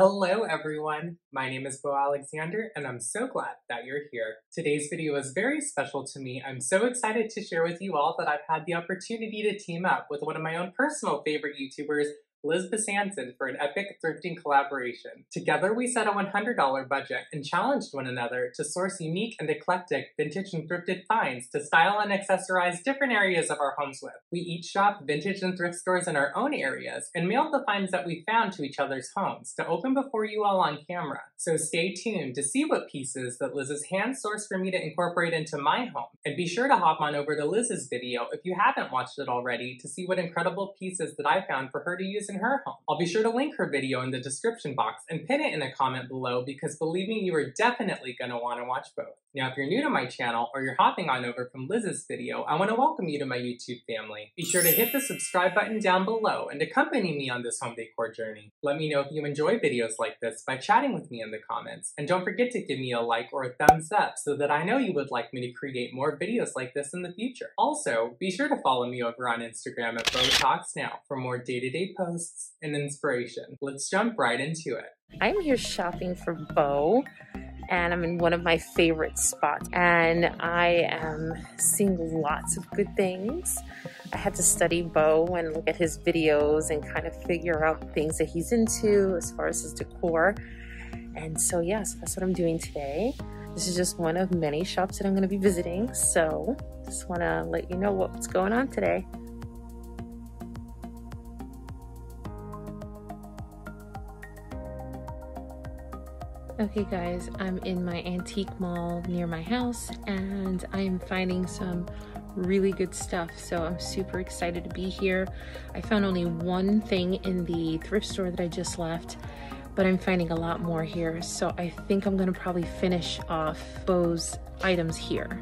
Hello everyone, my name is Beau Alexander and I'm so glad that you're here. Today's video is very special to me. I'm so excited to share with you all that I've had the opportunity to team up with one of my own personal favorite YouTubers, Liz Besanson for an epic thrifting collaboration. Together we set a $100 budget and challenged one another to source unique and eclectic vintage and thrifted finds to style and accessorize different areas of our homes with. We each shopped vintage and thrift stores in our own areas and mailed the finds that we found to each other's homes to open before you all on camera. So stay tuned to see what pieces that Liz has hand-sourced for me to incorporate into my home. And be sure to hop on over to Liz's video if you haven't watched it already to see what incredible pieces that I found for her to use in her home. I'll be sure to link her video in the description box and pin it in a comment below because believe me, you are definitely going to want to watch both. Now, if you're new to my channel or you're hopping on over from Liz's video, I want to welcome you to my YouTube family. Be sure to hit the subscribe button down below and accompany me on this home decor journey. Let me know if you enjoy videos like this by chatting with me in the comments. And don't forget to give me a like or a thumbs up so that I know you would like me to create more videos like this in the future. Also, be sure to follow me over on Instagram at Beau Talks Now for more day-to-day -day posts and inspiration. Let's jump right into it. I'm here shopping for Beau and I'm in one of my favorite spots. And I am seeing lots of good things. I had to study Beau and look at his videos and kind of figure out things that he's into as far as his decor. And so, yes, yeah, so that's what I'm doing today. This is just one of many shops that I'm going to be visiting. So, just want to let you know what's going on today. Okay guys, I'm in my antique mall near my house and I am finding some really good stuff. So I'm super excited to be here. I found only one thing in the thrift store that I just left, but I'm finding a lot more here. So I think I'm gonna probably finish off Beau's items here.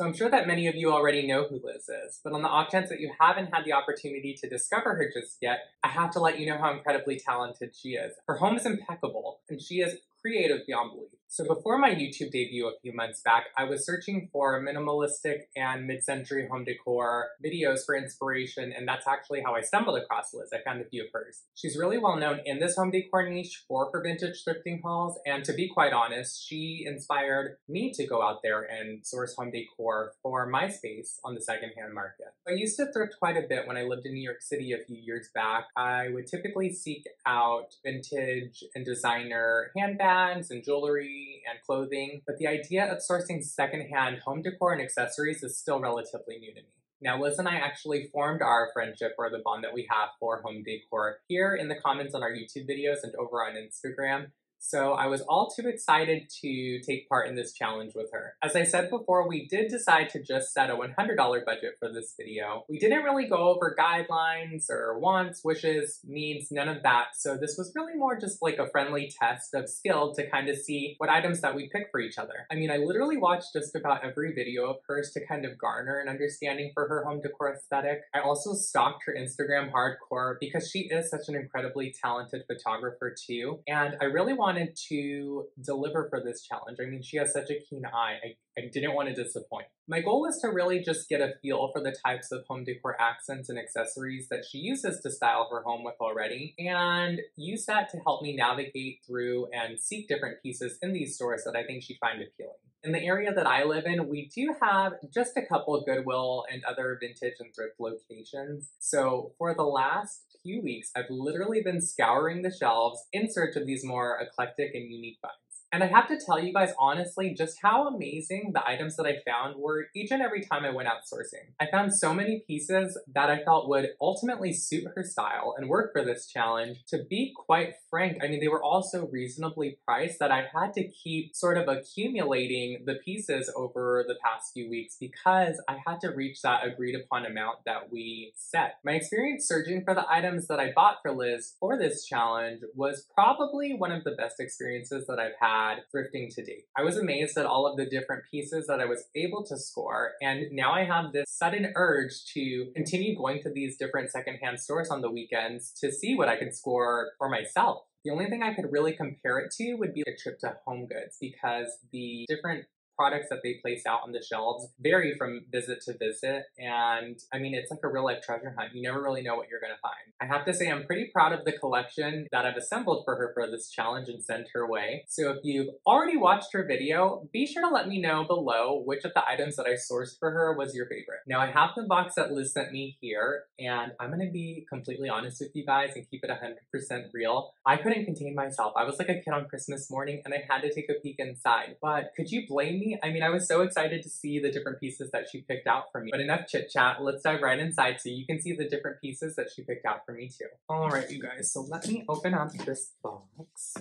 So I'm sure that many of you already know who Liz is, but on the off chance that you haven't had the opportunity to discover her just yet, I have to let you know how incredibly talented she is. Her home is impeccable, and she is creative beyond belief. So before my YouTube debut a few months back, I was searching for minimalistic and mid-century home decor videos for inspiration, and that's actually how I stumbled across Liz. I found a few of hers. She's really well known in this home decor niche for her vintage thrifting hauls, and to be quite honest, she inspired me to go out there and source home decor for my space on the secondhand market. I used to thrift quite a bit when I lived in New York City a few years back. I would typically seek out vintage and designer handbags and jewelry and clothing, but the idea of sourcing secondhand home decor and accessories is still relatively new to me. Now, Liz and I actually formed our friendship or the bond that we have for home decor here in the comments on our YouTube videos and over on Instagram. So I was all too excited to take part in this challenge with her. As I said before, we did decide to just set a $100 budget for this video. We didn't really go over guidelines or wants, wishes, needs, none of that. So this was really more just like a friendly test of skill to kind of see what items that we pick for each other. I mean, I literally watched just about every video of hers to kind of garner an understanding for her home decor aesthetic. I also stalked her Instagram hardcore because she is such an incredibly talented photographer too. And I really wanted wanted to deliver for this challenge. I mean, she has such a keen eye. I, I didn't want to disappoint. My goal is to really just get a feel for the types of home decor accents and accessories that she uses to style her home with already, and use that to help me navigate through and seek different pieces in these stores that I think she'd find appealing. In the area that I live in, we do have just a couple of Goodwill and other vintage and thrift locations. So for the last few weeks, I've literally been scouring the shelves in search of these more eclectic and unique finds. And I have to tell you guys honestly just how amazing the items that I found were each and every time I went out sourcing. I found so many pieces that I felt would ultimately suit her style and work for this challenge. To be quite frank, I mean, they were all so reasonably priced that I had to keep sort of accumulating the pieces over the past few weeks because I had to reach that agreed upon amount that we set. My experience searching for the items that I bought for Liz for this challenge was probably one of the best experiences that I've had had thrifting to date. I was amazed at all of the different pieces that I was able to score, and now I have this sudden urge to continue going to these different secondhand stores on the weekends to see what I could score for myself. The only thing I could really compare it to would be a trip to Home Goods because the different products that they place out on the shelves vary from visit to visit. And I mean, it's like a real life treasure hunt. You never really know what you're going to find. I have to say, I'm pretty proud of the collection that I've assembled for her for this challenge and sent her way. So if you've already watched her video, be sure to let me know below which of the items that I sourced for her was your favorite. Now, I have the box that Liz sent me here, and I'm going to be completely honest with you guys and keep it 100% real. I couldn't contain myself. I was like a kid on Christmas morning, and I had to take a peek inside. But could you blame me? I mean, I was so excited to see the different pieces that she picked out for me. But enough chit chat, let's dive right inside so you can see the different pieces that she picked out for me too. All right, you guys, so let me open up this box.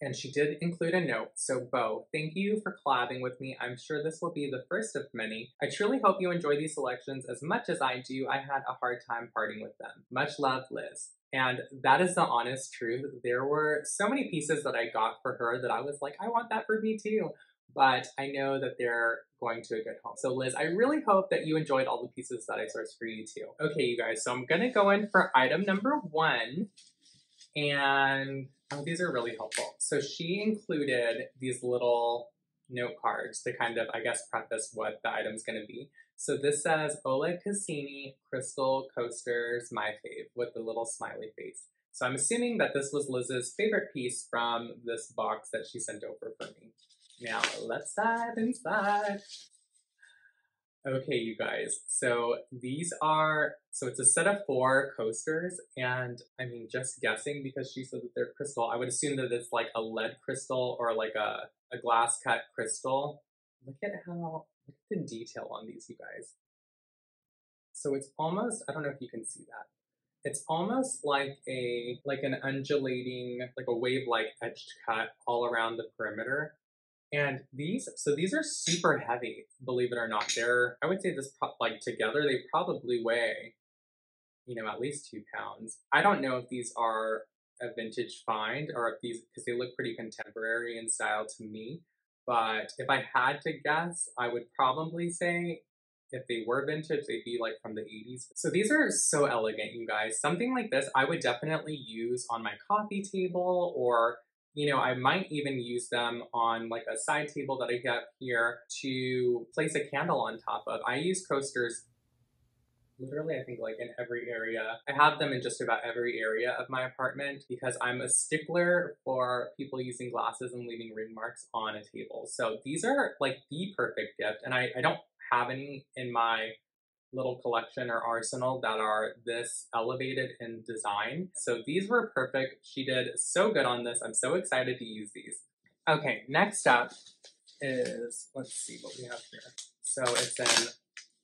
And she did include a note. So, Beau, thank you for collabing with me. I'm sure this will be the first of many. I truly hope you enjoy these selections as much as I do. I had a hard time parting with them. Much love, Liz. And that is the honest truth. There were so many pieces that I got for her that I was like, I want that for me too. But I know that they're going to a good home. So Liz, I really hope that you enjoyed all the pieces that I sourced for you too. Okay, you guys, so I'm gonna go in for item number one. And oh, these are really helpful. So she included these little note cards to kind of, I guess, preface what the item's gonna be. So this says Oleg Cassini Crystal Coasters My Fave with the little smiley face. So I'm assuming that this was Liz's favorite piece from this box that she sent over for me. Now let's dive inside. Okay, you guys, so these are, so it's a set of four coasters, and I mean, just guessing because she said that they're crystal, I would assume that it's like a lead crystal or like a, a glass cut crystal. Look at how, look at the detail on these, you guys. So it's almost, I don't know if you can see that. It's almost like a, like an undulating, like a wave-like edged cut all around the perimeter. And these, so these are super heavy, believe it or not. They're, I would say this, like together, they probably weigh, you know, at least two pounds. I don't know if these are a vintage find or if these, because they look pretty contemporary in style to me. But if I had to guess, I would probably say if they were vintage, they'd be like from the 80s. So these are so elegant, you guys. Something like this I would definitely use on my coffee table or you know, I might even use them on like a side table that I have here to place a candle on top of. I use coasters literally I think like in every area. I have them in just about every area of my apartment because I'm a stickler for people using glasses and leaving ring marks on a table. So these are like the perfect gift and I, I don't have any in my little collection or arsenal that are this elevated in design. So these were perfect. She did so good on this. I'm so excited to use these. Okay, next up is, let's see what we have here. So it's an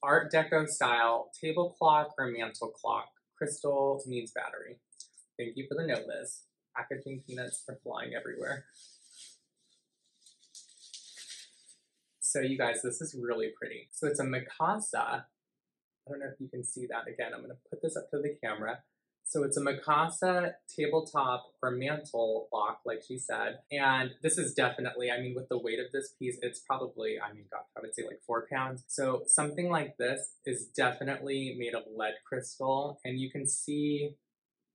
Art Deco style table clock or mantle clock. Crystal needs battery. Thank you for the note, Liz. Packaging peanuts are flying everywhere. So you guys, this is really pretty. So it's a Mikasa I don't know if you can see that again. I'm going to put this up to the camera. So it's a Mikasa tabletop or mantle lock, like she said. And this is definitely, I mean, with the weight of this piece, it's probably, I mean, gosh, I would say like four pounds. So something like this is definitely made of lead crystal. And you can see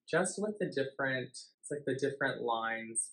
just with the different, it's like the different lines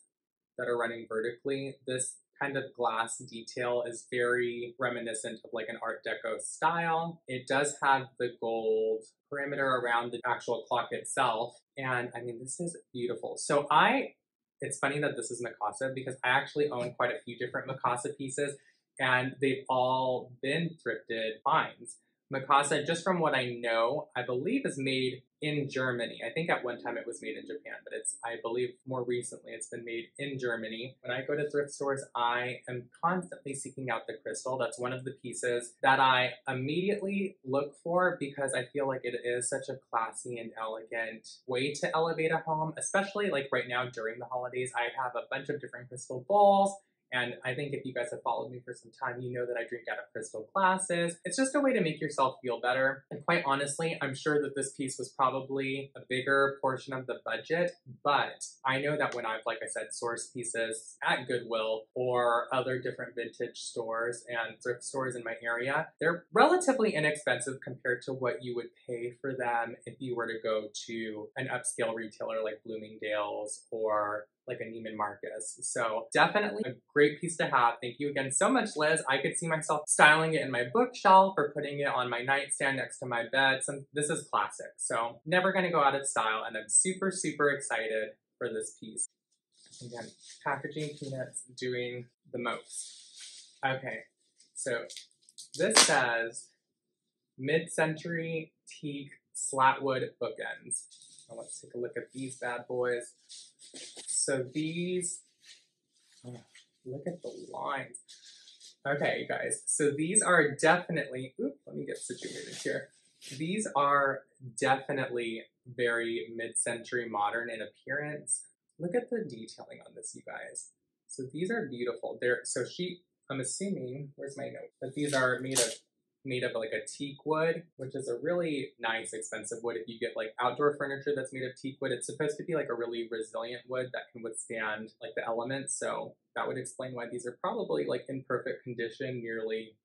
that are running vertically, this kind of glass detail is very reminiscent of like an Art Deco style. It does have the gold perimeter around the actual clock itself. And I mean, this is beautiful. So I, it's funny that this is Mikasa because I actually own quite a few different Mikasa pieces and they've all been thrifted finds. Mikasa, just from what I know, I believe is made in Germany. I think at one time it was made in Japan, but it's, I believe more recently it's been made in Germany. When I go to thrift stores, I am constantly seeking out the crystal. That's one of the pieces that I immediately look for because I feel like it is such a classy and elegant way to elevate a home, especially like right now during the holidays. I have a bunch of different crystal bowls And I think if you guys have followed me for some time, you know that I drink out of crystal glasses. It's just a way to make yourself feel better. And quite honestly, I'm sure that this piece was probably a bigger portion of the budget, but I know that when I've, like I said, sourced pieces at Goodwill or other different vintage stores and thrift stores in my area, they're relatively inexpensive compared to what you would pay for them if you were to go to an upscale retailer like Bloomingdale's or like a Neiman Marcus. So definitely a great piece to have. Thank you again so much, Liz. I could see myself styling it in my bookshelf or putting it on my nightstand next to my bed. Some, this is classic. So never gonna go out of style and I'm super, super excited for this piece. Again, packaging peanuts doing the most. Okay, so this says mid-century teak slatwood bookends. Now let's take a look at these bad boys. So these, oh, look at the lines. Okay, guys, so these are definitely, oop, let me get situated here. These are definitely very mid-century modern in appearance. Look at the detailing on this, you guys. So these are beautiful. They're, so she, I'm assuming, where's my note? That these are made of made of like a teak wood, which is a really nice, expensive wood. If you get like outdoor furniture that's made of teak wood, it's supposed to be like a really resilient wood that can withstand like the elements. So that would explain why these are probably like in perfect condition nearly,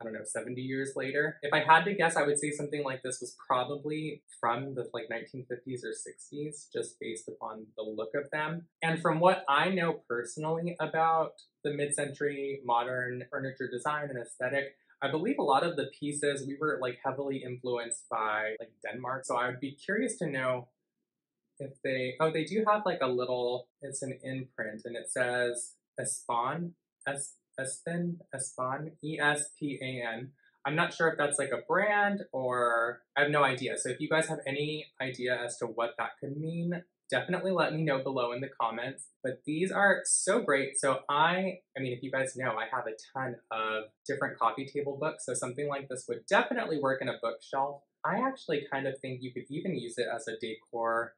I don't know, 70 years later. If I had to guess, I would say something like this was probably from the like 1950s or 60s, just based upon the look of them. And from what I know personally about the mid-century modern furniture design and aesthetic, I believe a lot of the pieces we were like heavily influenced by like Denmark. So I would be curious to know if they oh they do have like a little it's an imprint and it says Espan S Espan Espan E S P A N. I'm not sure if that's like a brand or I have no idea. So if you guys have any idea as to what that could mean, definitely let me know below in the comments. But these are so great. So I, I mean, if you guys know, I have a ton of different coffee table books. So something like this would definitely work in a bookshelf. I actually kind of think you could even use it as a decor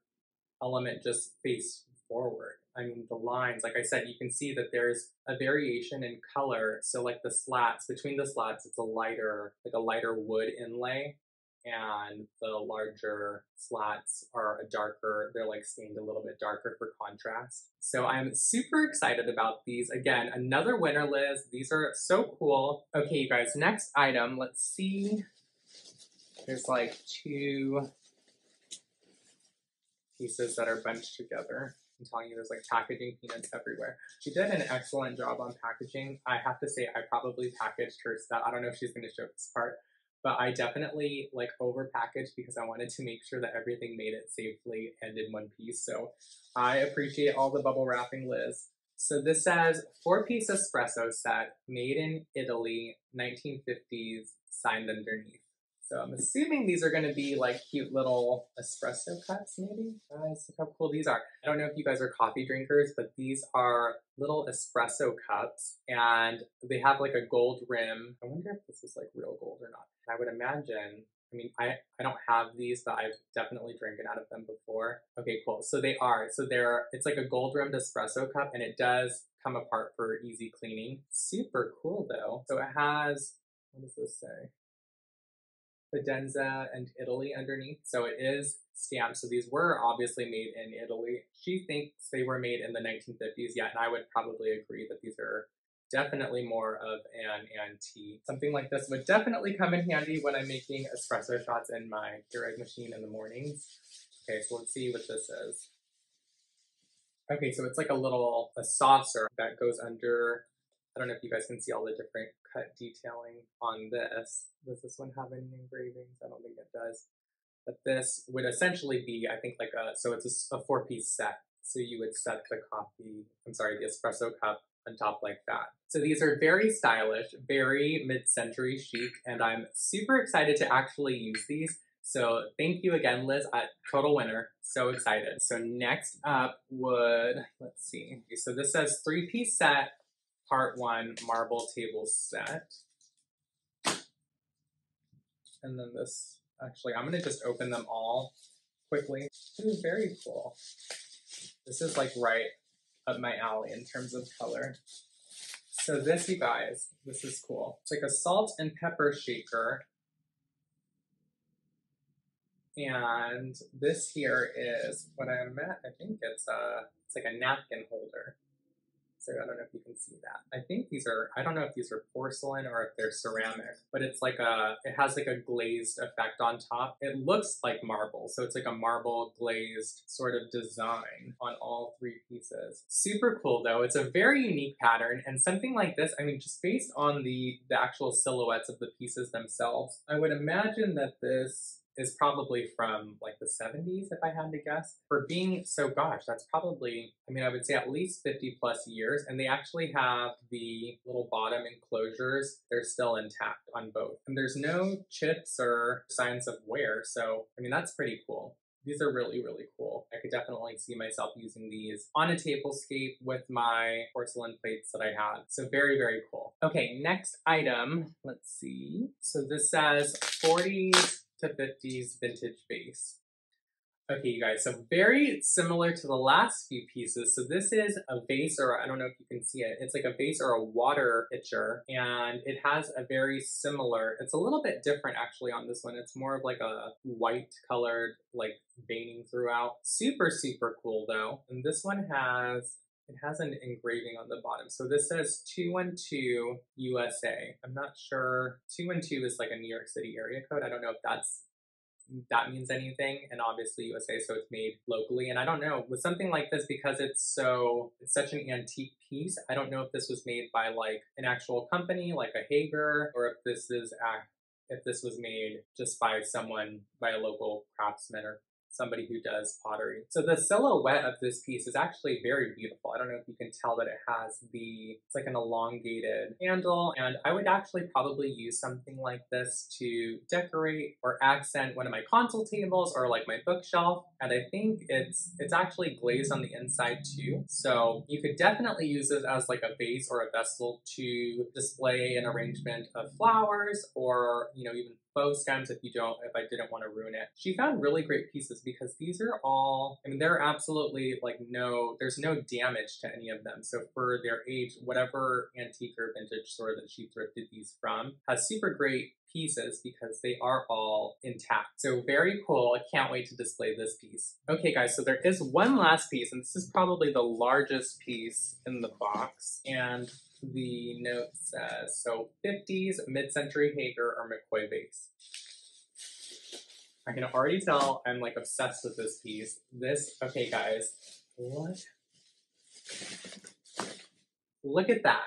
element just face forward. I mean, the lines, like I said, you can see that there's a variation in color. So like the slats, between the slats, it's a lighter, like a lighter wood inlay and the larger slats are a darker, they're like stained a little bit darker for contrast. So I'm super excited about these. Again, another winner, Liz. These are so cool. Okay, you guys, next item, let's see. There's like two pieces that are bunched together. I'm telling you, there's like packaging peanuts everywhere. She did an excellent job on packaging. I have to say, I probably packaged her stuff. I don't know if she's going to show this part, but I definitely like over packaged because I wanted to make sure that everything made it safely and in one piece. So I appreciate all the bubble wrapping, Liz. So this says four piece espresso set made in Italy, 1950s, signed underneath. So I'm assuming these are going to be like cute little espresso cups, maybe? Uh, guys, look how cool these are. I don't know if you guys are coffee drinkers, but these are little espresso cups and they have like a gold rim. I wonder if this is like real gold or not. I would imagine I mean, I, I don't have these, but I've definitely drinking out of them before. Okay, cool. So they are. So they're, it's like a gold rimmed espresso cup and it does come apart for easy cleaning. Super cool though. So it has, what does this say? Cadenza and Italy underneath. So it is stamped. So these were obviously made in Italy. She thinks they were made in the 1950s. Yeah, and I would probably agree that these are definitely more of an antique. Something like this would definitely come in handy when I'm making espresso shots in my Keurig machine in the mornings. Okay, so let's see what this is. Okay, so it's like a little a saucer that goes under I don't know if you guys can see all the different cut detailing on this. Does this one have any engravings? I don't think it does. But this would essentially be, I think, like a, so it's a, a four piece set. So you would set the coffee, I'm sorry, the espresso cup on top like that. So these are very stylish, very mid-century chic, and I'm super excited to actually use these. So thank you again, Liz, at Total Winner. So excited. So next up would, let's see. So this says three-piece set, part one marble table set. And then this, actually, I'm gonna just open them all quickly. Very cool. This is like right up my alley in terms of color. So this, you guys, this is cool. It's like a salt and pepper shaker. And this here is what I'm at. I think it's a, it's like a napkin holder. So I don't know if you can see that. I think these are, I don't know if these are porcelain or if they're ceramic, but it's like a, it has like a glazed effect on top. It looks like marble. So it's like a marble glazed sort of design on all three pieces. Super cool though. It's a very unique pattern and something like this, I mean, just based on the, the actual silhouettes of the pieces themselves, I would imagine that this is probably from like the 70s, if I had to guess. For being so, gosh, that's probably, I mean, I would say at least 50 plus years. And they actually have the little bottom enclosures, they're still intact on both. And there's no chips or signs of wear. So, I mean, that's pretty cool. These are really, really cool. I could definitely see myself using these on a tablescape with my porcelain plates that I had. So very, very cool. Okay, next item. Let's see. So this says 40s to 50s vintage vase. Okay, you guys, so very similar to the last few pieces. So this is a vase, or I don't know if you can see it. It's like a vase or a water pitcher, and it has a very similar, it's a little bit different actually on this one. It's more of like a white colored, like veining throughout. Super, super cool though. And this one has it has an engraving on the bottom. So this says 212 USA. I'm not sure. 212 is like a New York City area code. I don't know if that's that means anything and obviously USA so it's made locally and I don't know with something like this because it's so it's such an antique piece I don't know if this was made by like an actual company like a Haeger or if this is act if this was made just by someone by a local craftsman or somebody who does pottery. So the silhouette of this piece is actually very beautiful. I don't know if you can tell that it has the, it's like an elongated handle, and I would actually probably use something like this to decorate or accent one of my console tables or like my bookshelf. And I think it's, it's actually glazed on the inside too. So you could definitely use this as like a base or a vessel to display an arrangement of flowers or, you know, even faux stems if you don't, if I didn't want to ruin it. She found really great pieces because these are all, I mean, they're absolutely like no, there's no damage to any of them. So for their age, whatever antique or vintage store that she thrifted these from has super great pieces because they are all intact. So very cool. I can't wait to display this piece. Okay guys, so there is one last piece and this is probably the largest piece in the box and the note says, so 50s, mid-century Haeger or McCoy vase. I can already tell I'm like obsessed with this piece. This, okay guys, look. Look at that.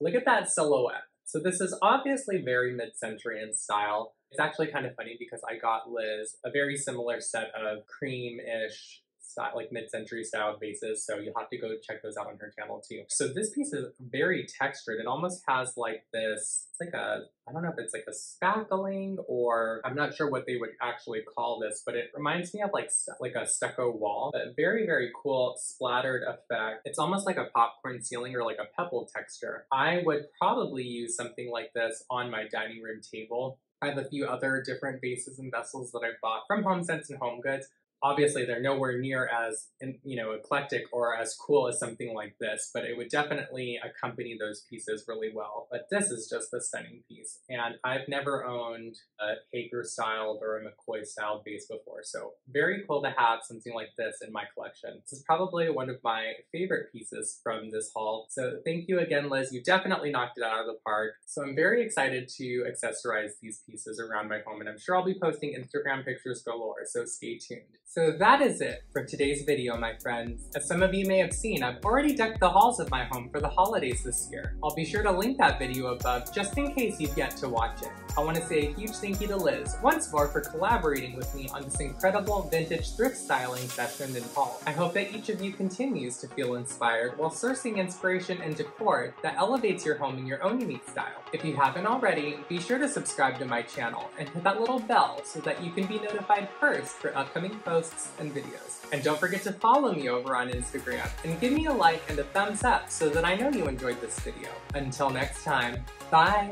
Look at that silhouette. So this is obviously very mid-century in style. It's actually kind of funny because I got Liz a very similar set of cream-ish style, like mid-century style vases. So you'll have to go check those out on her channel too. So this piece is very textured. It almost has like this, it's like a, I don't know if it's like a spackling or I'm not sure what they would actually call this, but it reminds me of like, like a stucco wall. But very, very cool splattered effect. It's almost like a popcorn ceiling or like a pebble texture. I would probably use something like this on my dining room table. I have a few other different vases and vessels that I bought from HomeSense and Home Goods obviously they're nowhere near as you know eclectic or as cool as something like this but it would definitely accompany those pieces really well. But this is just a stunning piece and i've never owned a haeger styled or a mccoy styled vase before so very cool to have something like this in my collection. This is probably one of my favorite pieces from this haul. So thank you again liz. You definitely knocked it out of the park. So i'm very excited to accessorize these pieces around my home and i'm sure i'll be posting instagram pictures galore so stay tuned so that is it for today's video, my friends. As some of you may have seen, I've already decked the halls of my home for the holidays this year. I'll be sure to link that video above just in case you've yet to watch it. I want to say a huge thank you to Liz once more for collaborating with me on this incredible vintage thrift styling session in haul. I hope that each of you continues to feel inspired while sourcing inspiration and decor that elevates your home in your own unique style. If you haven't already, be sure to subscribe to my channel and hit that little bell so that you can be notified first for upcoming posts posts and videos. And don't forget to follow me over on Instagram and give me a like and a thumbs up so that I know you enjoyed this video. Until next time, bye!